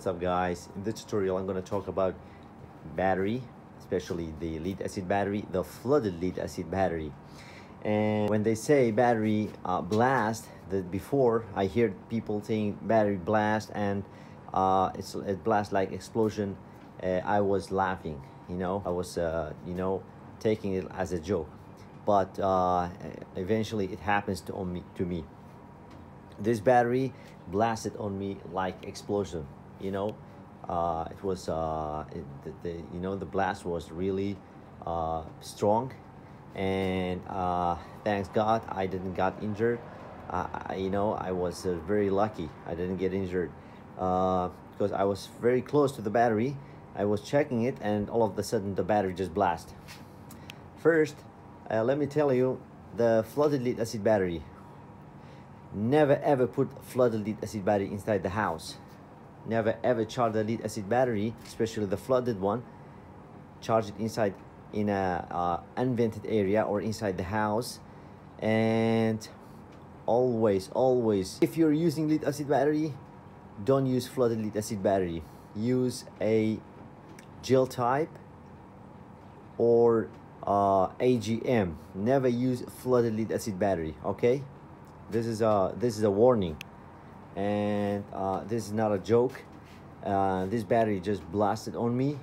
What's up guys? In this tutorial I'm going to talk about battery, especially the lead acid battery, the flooded lead acid battery. And when they say battery uh, blast, that before I hear people saying battery blast and uh, it's it blast like explosion. Uh, I was laughing, you know, I was uh, you know taking it as a joke, but uh, eventually it happens to on me to me. This battery blasted on me like explosion, you know. Uh, it was uh, it, the, the you know the blast was really uh, strong and uh, thanks God I didn't got injured. Uh, I, you know, I was uh, very lucky. I didn't get injured because I was very close to the battery. I was checking it, and all of a sudden the battery just blast. First, let me tell you, the flooded lead acid battery. Never ever put flooded lead acid battery inside the house. Never ever charge the lead acid battery, especially the flooded one. Charge it inside in a uh, unvented area or inside the house. And always always if you're using lead acid battery don't use flooded lead acid battery. Use a gel type or uh, AGM never use flooded lead acid battery okay? This is a this is a warning and uh, this is not a joke. Uh, this battery just blasted on me.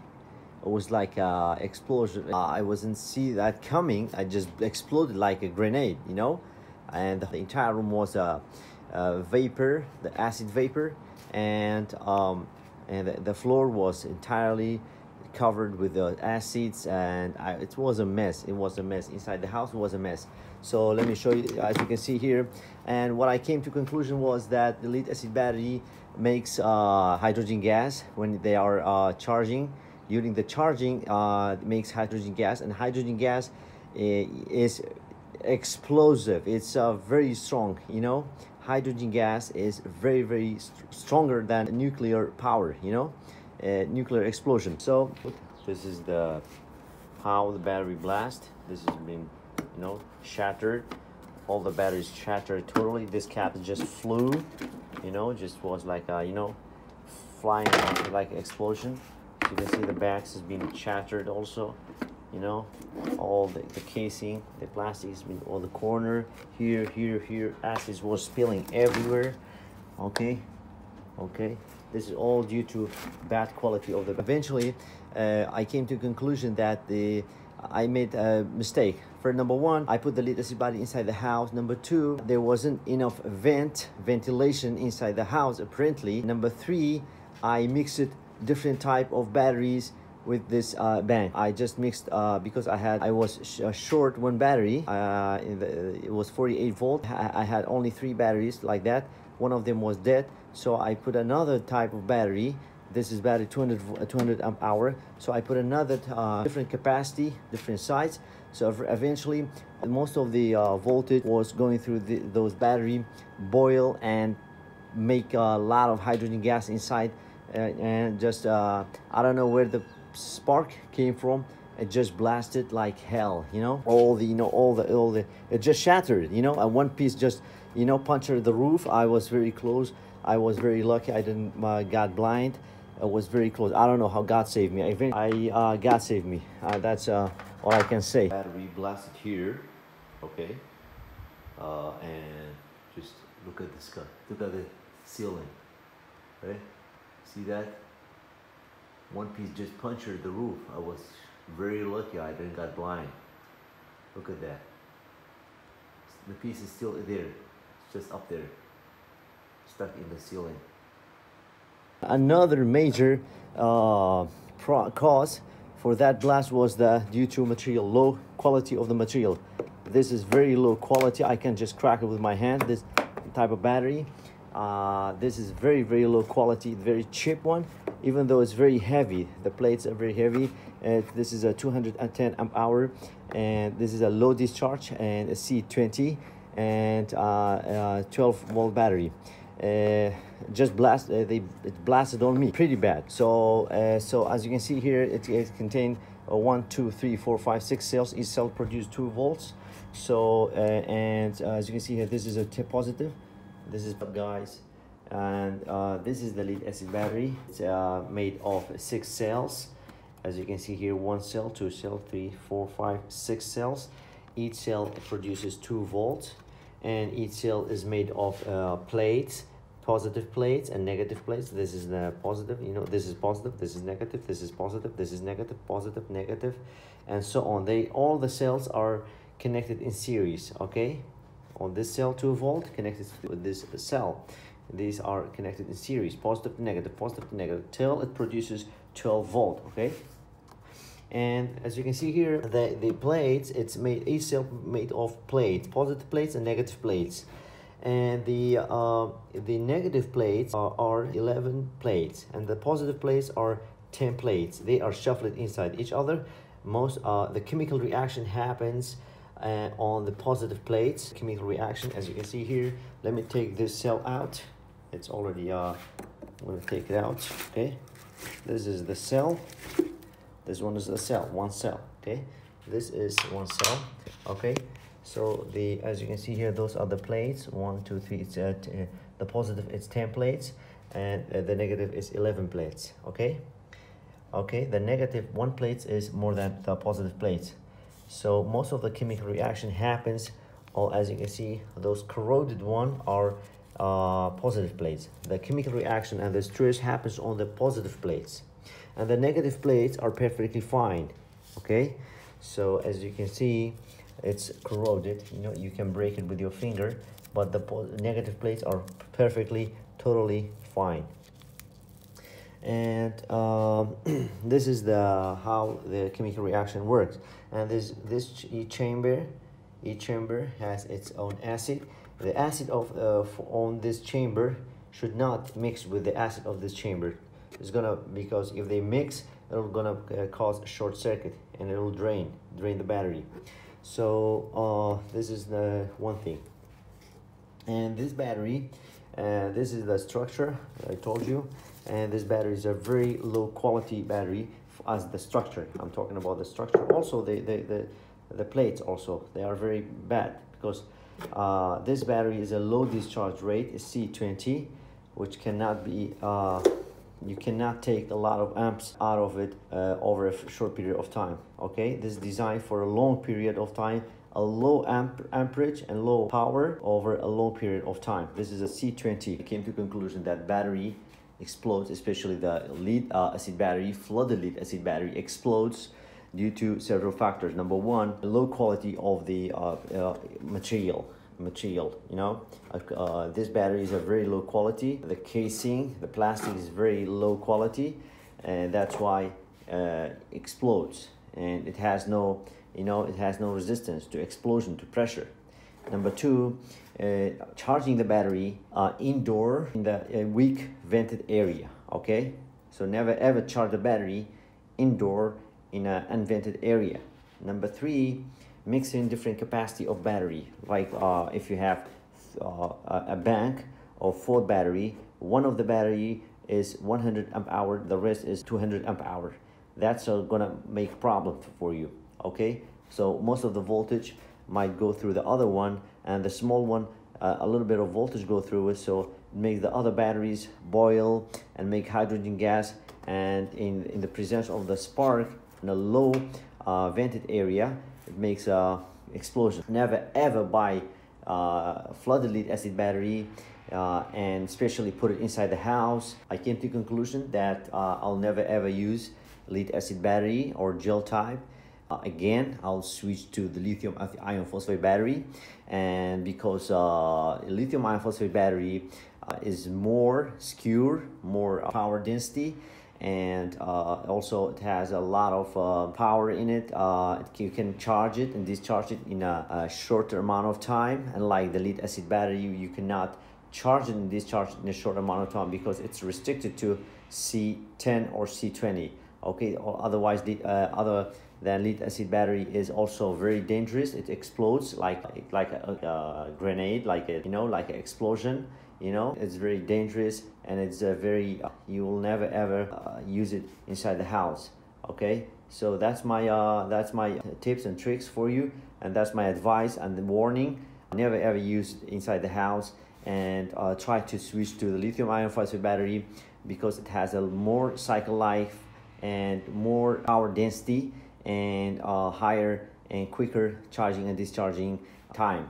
It was like a explosion. Uh, i wasn't see that coming. I just exploded like a grenade you know? And the entire room was a, a vapor the acid vapor. And um and the floor was entirely covered with the acids and I, it was a mess. It was a mess. Inside the house it was a mess. So let me show you as you can see here. And what i came to conclusion was that the lead acid battery makes uh, hydrogen gas when they are uh, charging. During the charging uh, makes hydrogen gas and hydrogen gas eh, is explosive. It's uh, very strong you know? Hydrogen gas is very very st stronger than nuclear power you know uh, nuclear explosion. So this is the how the battery blast. This has been you know shattered. All the batteries shattered totally. This cap just flew you know just was like a, you know flying like explosion. You can see the backs has been shattered also you know. All the, the casing the plastic has been all the corner here here here Acid was spilling everywhere. Okay okay this is all due to bad quality of the eventually uh, i came to a conclusion that the I made a mistake. For number one, I put the lead acid battery inside the house. Number two, there wasn't enough vent, ventilation inside the house apparently. Number three, I mixed different type of batteries with this uh, bank. I just mixed uh, because I had I was sh uh, short one battery. Uh, the, it was 48 volt. I, I, had only three batteries like that. One of them was dead, so I put another type of battery. This is battery 200 200 amp hour. So I put another uh, different capacity, different size. So eventually, most of the uh, voltage was going through the, those battery, boil and make a lot of hydrogen gas inside and just uh, I don't know where the spark came from it just blasted like hell you know all the you know all the all the it just shattered you know and one piece just you know punctured the roof I was very close I was very lucky I didn't uh, got blind I was very close I don't know how God saved me I think I uh, God saved me uh, that's uh, all I can say battery blasted here okay uh, and just look at the sky look at the ceiling right See that? One piece just punctured the roof. I was very lucky I didn't got blind. Look at that. The piece is still there. Just up there. Stuck in the ceiling. Another major uh, cause for that blast was the due to material, low quality of the material. This is very low quality. I can just crack it with my hand. This type of battery uh, this is very very low quality very cheap one even though it's very heavy the plates are very heavy and this is a 210 amp hour and this is a low discharge and a C20 and uh, uh, 12 volt battery. Uh, just blast they it blasted on me pretty bad. So so as you can see here it, it contained one two three four five six cells. Each cell produced two volts. So and as you can see here this is a positive. This is guys. And uh, this is the lead acid battery. It's uh, made of six cells. As you can see here one cell two cell three four five six cells. Each cell produces two volts and each cell is made of uh, plates positive plates and negative plates. This is the positive you know this is positive this is negative this is positive this is negative positive negative and so on. They all the cells are connected in series okay? On this cell 2 volt connected with this cell. These are connected in series positive to negative positive to negative till it produces 12 volt okay and as you can see here the the plates it's made each cell made of plates positive plates and negative plates. And the uh, the negative plates are, are 11 plates and the positive plates are 10 plates. They are shuffled inside each other. Most uh, the chemical reaction happens uh, on the positive plates. Chemical reaction as you can see here let me take this cell out. It's already uh i'm to take it out okay? This is the cell this one is a cell one cell okay? This is one cell okay? So the as you can see here those are the plates. One two three it's uh, uh, the positive it's 10 plates and uh, the negative is 11 plates okay? Okay the negative one plate is more than the positive plates. So most of the chemical reaction happens all as you can see those corroded one are uh, positive plates. The chemical reaction and the stress happens on the positive plates. And the negative plates are perfectly fine, okay? So as you can see, it's corroded. You know, you can break it with your finger, but the negative plates are perfectly, totally fine. And um, this is the how the chemical reaction works. And this this each chamber, each chamber has its own acid the acid of uh, on this chamber should not mix with the acid of this chamber it's gonna because if they mix it'll gonna uh, cause a short circuit and it'll drain drain the battery. So uh, this is the one thing. And this battery uh, this is the structure I told you. And this battery is a very low quality battery as the structure. I'm talking about the structure. Also the the, the, the plates also they are very bad because uh, this battery is a low discharge rate, C20, which cannot be, uh, you cannot take a lot of amps out of it uh, over a short period of time, okay? This is designed for a long period of time, a low amp amperage and low power over a long period of time. This is a C20. I came to conclusion that battery explodes, especially the lead uh, acid battery, flooded lead acid battery explodes due to several factors. Number one, the low quality of the uh, uh, material material you know? Uh, this battery is a very low quality. The casing the plastic is very low quality and that's why uh, explodes. And it has no you know it has no resistance to explosion to pressure. Number two uh, charging the battery uh, indoor in the uh, weak vented area okay? So never ever charge the battery indoor in an unvented area. Number three, mixing different capacity of battery. Like uh, if you have uh, a bank of four battery, one of the battery is 100 amp hour, the rest is 200 amp hour. That's uh, gonna make problem for you, okay? So most of the voltage might go through the other one and the small one, uh, a little bit of voltage go through it. So make the other batteries boil and make hydrogen gas and in, in the presence of the spark, in a low uh, vented area, it makes a explosion. Never ever buy uh, flooded lead acid battery uh, and especially put it inside the house. I came to conclusion that uh, I'll never ever use lead acid battery or gel type. Uh, again, I'll switch to the lithium ion phosphate battery and because uh, lithium ion phosphate battery uh, is more secure, more power density and uh, also it has a lot of uh, power in it. Uh, you can charge it and discharge it in a, a shorter amount of time. And like the lead acid battery you, you cannot charge it and discharge it in a short amount of time because it's restricted to C10 or C20 okay? Otherwise the uh, other than lead acid battery is also very dangerous. It explodes like like a, a grenade like a you know like an explosion you know? It's very dangerous and it's a very uh, you will never ever uh, use it inside the house okay? So that's my uh, that's my tips and tricks for you and that's my advice and the warning. Never ever use inside the house and uh, try to switch to the lithium ion phosphate battery because it has a more cycle life and more power density and uh, higher and quicker charging and discharging time